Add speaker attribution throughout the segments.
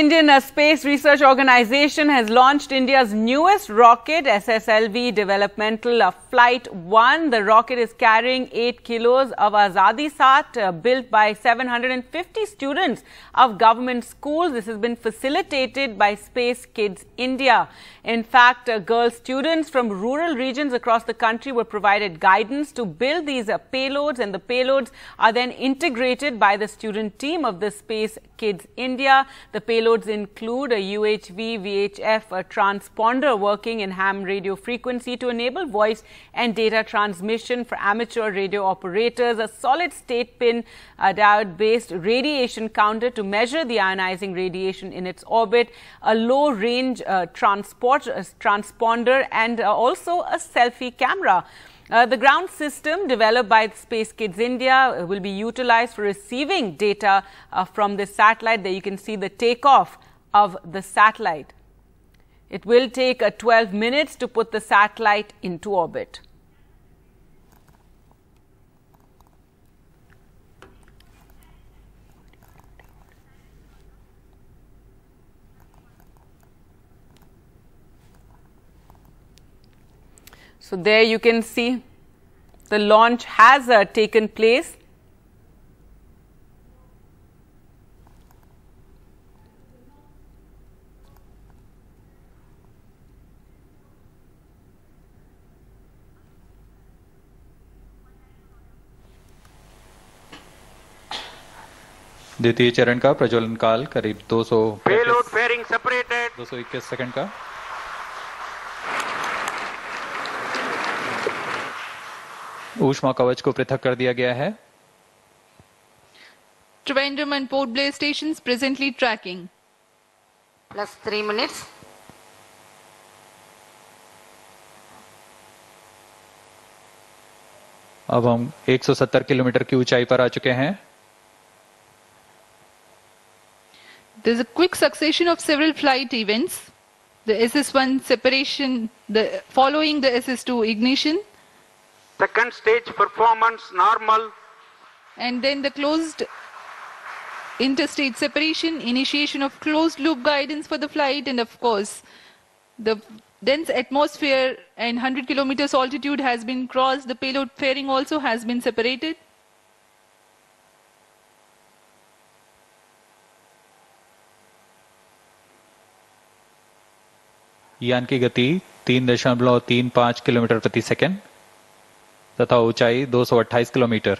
Speaker 1: Indian Space Research Organization has launched India's newest rocket, SSLV Developmental Flight 1. The rocket is carrying 8 kilos of Azadi Sat, uh, built by 750 students of government schools. This has been facilitated by Space Kidz India. In fact, uh, girl students from rural regions across the country were provided guidance to build these uh, payloads, and the payloads are then integrated by the student team of the Space Kidz India. The payload payloads include a UHF VHF a transponder working in ham radio frequency to enable voice and data transmission for amateur radio operators, a solid state pin diode based radiation counter to measure the ionizing radiation in its orbit, a low range uh, transport uh, transponder and uh, also a selfie camera. Uh, the ground system developed by Space Kidz India uh, will be utilized for receiving data uh, from the satellite. There you can see the takeoff of the satellite. It will take uh, 12 minutes to put the satellite into orbit. So there you can see the launch has uh, taken place.
Speaker 2: द्वितीय चरण का प्रज्वलन काल करीब 200
Speaker 3: Payload fairing separated.
Speaker 2: 221 second का ऊष्मा कवच को पृथक कर दिया गया है
Speaker 4: Trivandrum and Port Blair stations presently tracking.
Speaker 5: plus 3 minutes.
Speaker 2: अब हम 170 किलोमीटर की ऊंचाई पर आ चुके हैं
Speaker 4: There's a quick succession of several flight events. The SS1 separation, the following the SS2 ignition,
Speaker 3: Second stage performance normal.
Speaker 4: And then the closed interstage separation, initiation of closed loop guidance for the flight, and of course, the dense atmosphere and 100 kilometers altitude has been crossed. The payload fairing also has been separated.
Speaker 2: यान की गति 3.35 kilometre प्रति second तथा ऊंचाई 228 kilometre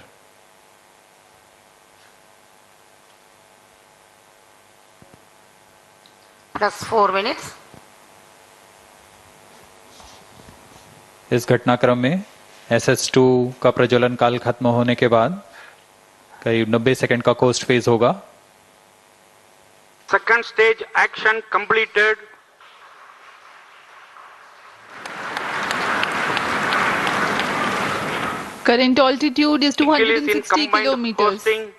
Speaker 5: plus 4 minutes.
Speaker 2: इस घटनाक्रम में S S to का प्रज्वलन काल खत्म होने के बाद करीब 90 सेकंड का कोस्ट फ़ेज़ होगा
Speaker 3: Second stage action completed.
Speaker 4: Current altitude is
Speaker 3: Vehicle is in
Speaker 4: 260
Speaker 3: combined
Speaker 4: kilometers.
Speaker 3: posting.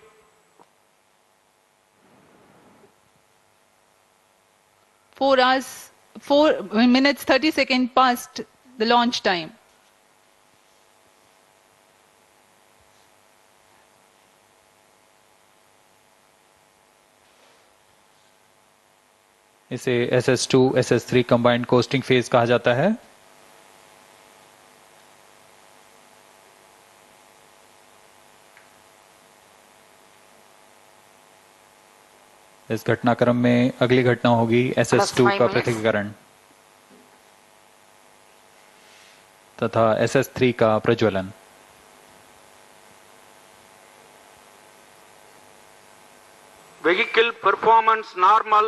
Speaker 4: Four hours, four minutes, 30 seconds past the launch time.
Speaker 2: इसे S S two S S three combined coasting phase कहा जाता है इस घटनाक्रम में अगली घटना होगी एस एस टू का. पृथकीकरण तथा एस एस थ्री का प्रज्वलन
Speaker 3: Vehicle performance normal.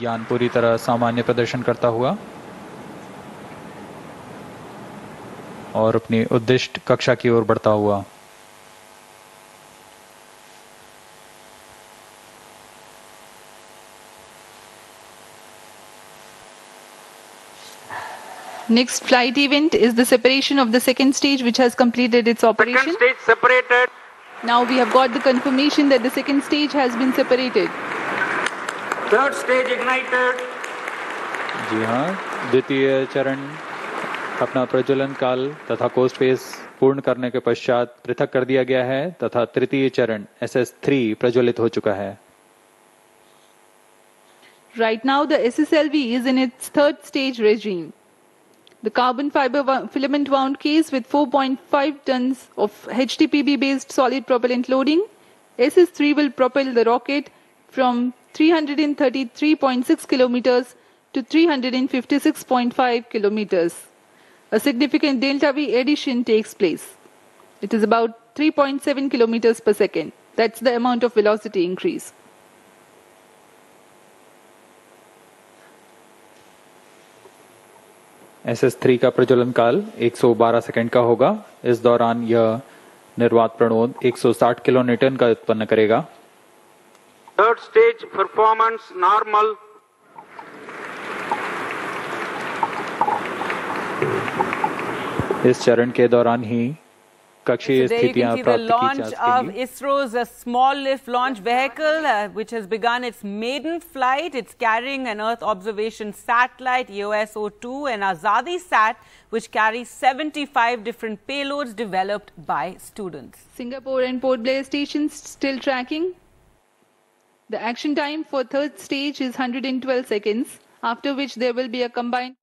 Speaker 2: यान पूरी तरह सामान्य प्रदर्शन करता हुआ और अपनी उद्दिष्ट कक्षा की ओर बढ़ता हुआ
Speaker 4: Next flight event is the separation of the second stage, which has completed its operation.
Speaker 3: Second stage separated.
Speaker 4: Now we have got the confirmation that the second stage has been separated.
Speaker 3: Third stage ignited.
Speaker 2: जी हाँ द्वितीय चरण अपना प्रज्वलन काल तथा coast phase पूर्ण करने के पश्चात पृथक कर दिया गया है तथा तृतीय चरण एस एस थ्री प्रज्वलित हो चुका है
Speaker 4: Right now, the SSLV is in its third stage regime. The carbon fiber filament wound case with 4.5 tons of HTPB based solid propellant loading, SS3 will propel the rocket from 333.6 kilometers to 356.5 kilometers. A significant delta V addition takes place. It is about 3.7 kilometers per second. That's the amount of velocity increase.
Speaker 2: S S three का प्रज्वलन काल 112 second का होगा। इस दौरान यह निर्वात प्रणोद 160 kilo Newton का उत्पन्न करेगा।
Speaker 3: थर्ड स्टेज परफॉर्मेंस नॉर्मल
Speaker 2: इस चरण के दौरान ही कक्षीय
Speaker 1: So there you
Speaker 2: स्थितियां
Speaker 1: can see the
Speaker 2: प्राप्त की
Speaker 1: launch
Speaker 2: जा
Speaker 1: of
Speaker 2: सकेंगी
Speaker 1: ISRO's uh, small lift launch vehicle, uh, which has begun its maiden flight. It's carrying an Earth observation satellite, EOS-02, and Azadi Sat, which carries 75 different payloads developed by students.
Speaker 4: Singapore and Port Blair stations still tracking. The action time for third stage is 112 seconds, after which there will be a combined